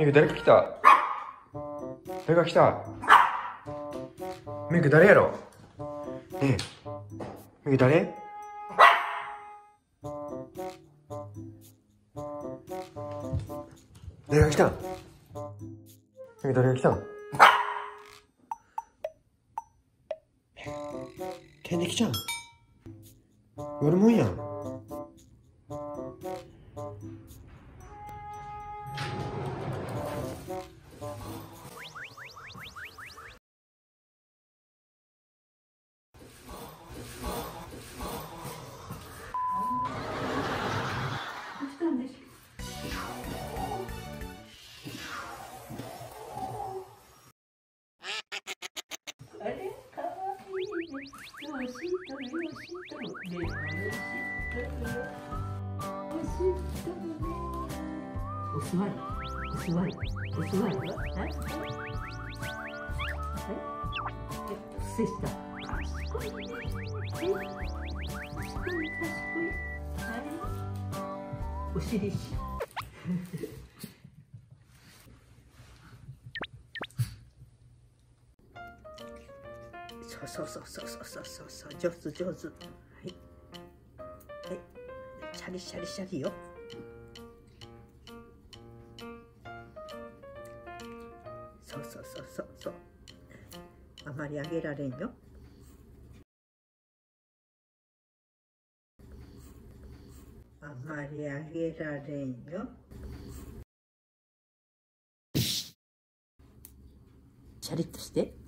ミク誰か来た。誰か来た。ミク誰やろ。ねえ。ミク誰？誰が来たん？ミク誰が来たん？天敵ちゃん夜もんやん。お座り。お座り。お座り。はいはい伏せした賢いね賢い賢いはいお尻しそうそうそうそうそうそうそう上手上手シャリシャリシャリよ。そうそうそうそうそう。あまりあげられんよ。あまりあげられんよ。シャリッとして。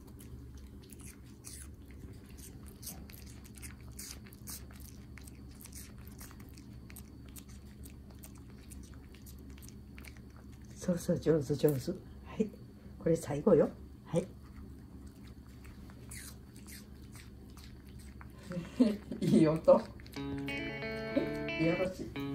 そうそう上手上手。はい。これ最後よ。はい。いい音。いやらしい。